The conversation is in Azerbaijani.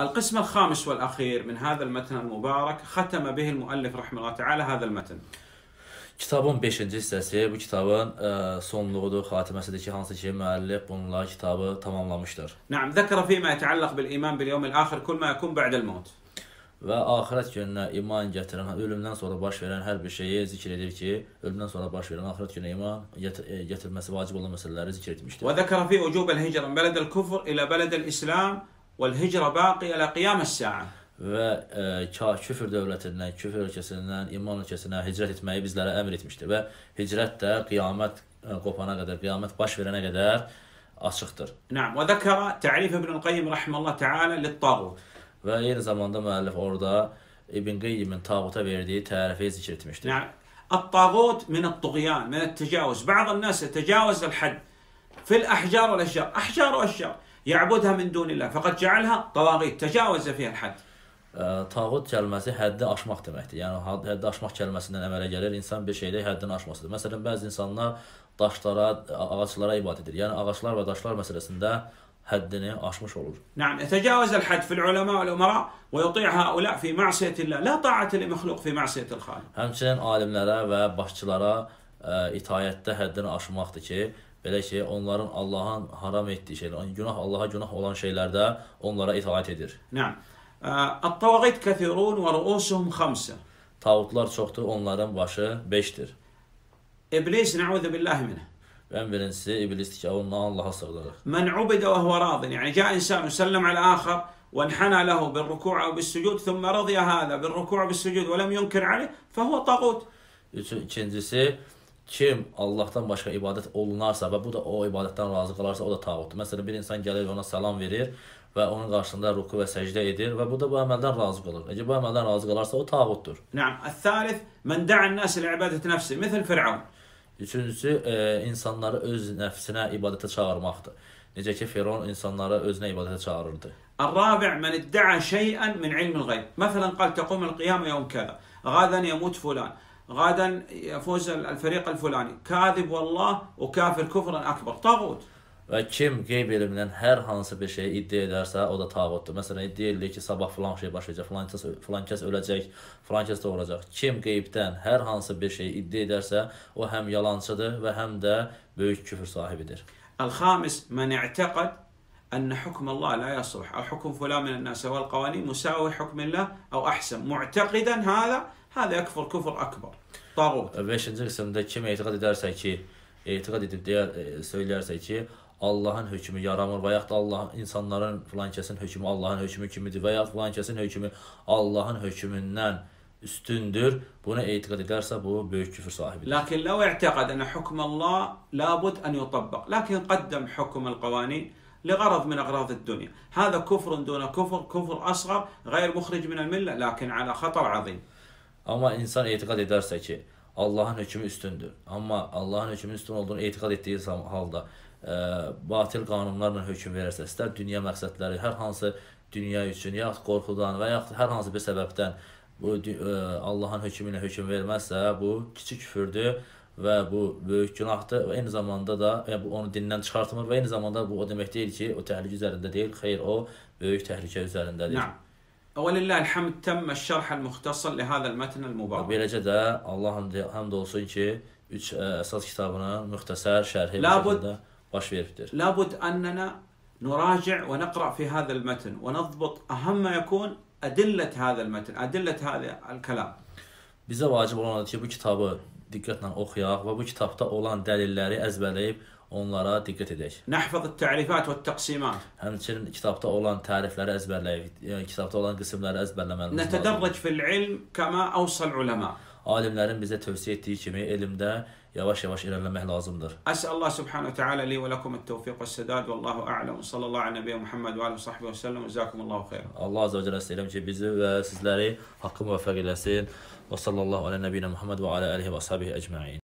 القسم الخامس والأخير من هذا المتن المبارك ختم به المؤلف رحمه الله تعالى هذا المتن Kitabın 5-ci hissəsi bu kitabın ə, sonluğudur, xatiməsidir ki, hansı ki müəllif bununla kitabı tamamlamışdır. نعم ذكر فيما يتعلق بالإيمان باليوم الآخر كل ما يكون بعد الموت Və axirət gününə iman gətirən, ölümdən sonra baş verən hər bir şeyi zikr edir ki, ölümdən sonra baş verən axirət günə iman gətir e, gətirməsi vacib olan məsələləri zikr etmişdir. وذكر في وجوب الهجرة من بلد الكفر إلى بلد الإسلام والهجرة باقية إلى قيام الساعة Və ə, ka küfr dövlətindən, küfr ölkəsindən iman ölkəsinə hicrət etməyi bizlərə əmr etmişdir və hicrət də qiyamət qopana qədər, qiyamət baş verənə qədər açıqdır. نعم وذكر تعريف ابن القيم رحمه الله تعالى للطاغوت Və eyni zamanda müəllif orada İbn Qeyyimin tağuta verdiyi tərifi zikr etmişdir. نعم الطاغوت من الطغيان من التجاوز بعض الناس يتجاوز الحد في الأحجار والأشجار أحجار وأشجار يعبدها من دون الله فقد جعلها طواغيت تجاوز فيها الحد Ə, Tağut kəlməsi həddi aşmaq deməkdir. Yəni had- həddi aşmaq kəlməsindən əmələ gəlir insan bir şeydə həddini aşmasıdır. Məsələn, bəzi insanlar daşlara, ağaclara ibadət edir. Yəni ağaclar və daşlar məsələsində həddini aşmış olur. نعم يتجاوز الحد في العلماء والأمراء ويطيع هؤلاء في معصية الله لا طاعة لمخلوق في معصية الخالق Həmçinin alimlərə və başçılara ə, itayətdə həddini aşmaqdır ki, belə ki, onların Allahın haram etdiyi şeylər, günah Allaha günah olan şeylərdə onlara itaat edir. نعم آه، الطواغيت كثيرون ورؤوسهم خمسة Tağutlar çoxdur, onların başı 5-dir. إبليس نعوذ بالله منه Ən birincisi iblisdir ki, ondan Allaha sığınırıq. من عبد وهو راض يعني جاء إنسان وسلم على آخر وانحنى له بالركوع أو بالسجود ثم رضي هذا بالركوع بالسجود ولم ينكر عليه فهو طاغوت Üçün, ikincisi, kim Allahdan başqa ibadət olunarsa və bu da o ibadətdən razı qalarsa, o da tağutdur. Məsələn, bir insan gəlir ona salam verir və onun qarşısında ruku və səcdə edir və bu da bu əməldən razı qalır. Əgər bu əməldən razı qalarsa, o tağutdur. نعم الثالث من دعا الناس لعبادة نفسه مثل فرعون Üçüncüsü, e, insanları öz nəfsinə ibadətə çağırmaqdır. Necə ki, Firon insanları özünə ibadətə çağırırdı. الرابع من ادعى شيئا من علم الغيب مثلا قال تقوم القيامة يوم كذا غدا يموت فلان غدا يفوز الفريق الفلاني كاذب والله وكافر كفرا أكبر طاغوت Və kim qeyb elmindən hər hansı bir şeyi iddia edərsə, o da tağutdur. Məsələn, iddia edilir ki, sabah filan şey baş verəcək, filan kəs, filan kəs öləcək, filan kəs doğulacaq. Kim qeybdən hər hansı bir şeyi iddia edərsə, o həm yalançıdır və həm də böyük küfür sahibidir. الخامس من اعتقد أن حكم الله لا يصلح أو حكم فلان من الناس أو القوانين مساوي حكم الله أو أحسن معتقدا هذا هذا يكفر كفر أكبر طاغوت 5-ci qismdə kim etiqad edərsə ki, etiqad edib deyər, e, söyləyərsə ki, Allahın hökmü yaramır və yaxud da Allah insanların filan kəsin hökmü Allahın hökmü kimidir və yaxud filan kəsin hökmü Allahın hökmündən üstündür. Buna etiqad edərsə bu böyük küfür sahibidir. لكن لو اعتقد أن حكم الله لابد أن يطبق لكن قدم حكم القوانين لغرض من أغراض الدنيا هذا كفر دون كفر كفر أصغر غير مخرج من الملة لكن على خطر عظيم Amma insan etiqad edərsə ki, Allahın hökmü üstündür. Amma Allahın hökmünün üstün olduğunu etiqad etdiyi sam- halda ə, batil qanunlarla hökm verərsə, istər dünya məqsədləri, hər hansı dünya üçün, yaxud qorxudan və yaxud hər hansı bir səbəbdən bu dü- ə, Allahın hökmü ilə hökm verməzsə, bu kiçik küfürdür və bu böyük günahdır və eyni zamanda da yəni bu onu dindən çıxartmır və eyni zamanda bu o demək deyil ki, o təhlükə üzərində deyil, xeyr, o böyük təhlükə üzərindədir. نعم ولله الحمد تم الشرح المختصر لهذا المتن المبارك Beləcə də Allah həmd həmd olsun ki, 3 əsas kitabının müxtəsər şərhi bu Labud- şəkildə baş veribdir. لابد أننا نراجع ونقرأ في هذا المتن ونضبط أهم ما يكون أدلة هذا المتن أدلة هذا الكلام Bizə vacib olandır ki, bu kitabı diqqətlə oxuyaq və bu kitabda olan dəlilləri əzbərləyib onlara diqqət edək. Nəhfəz tə'rifat və təqsimat. Həmçinin kitabda olan tərifləri əzbərləyib, yəni kitabda olan qismləri əzbərləməliyik. Nətədərrəc fil ilm kəma awsal ulama alimlərin bizə tövsiyə etdiyi kimi elmdə yavaş-yavaş irəliləmək lazımdır. Əsəlullah subhanahu taala li və lakum et-tevfiq və-sədad vallahu a'lam. Sallallahu ala nəbiyyə Muhammed və alihi səhbihi və səlləm. Jazakumullahu xeyran. Allah azza və cəllə istəyirəm ki, bizi və sizləri haqqı müvəffəq eləsin. Və sallallahu ala nəbiyyinə Muhammed və ala alihi və səhbihi ecmaîn.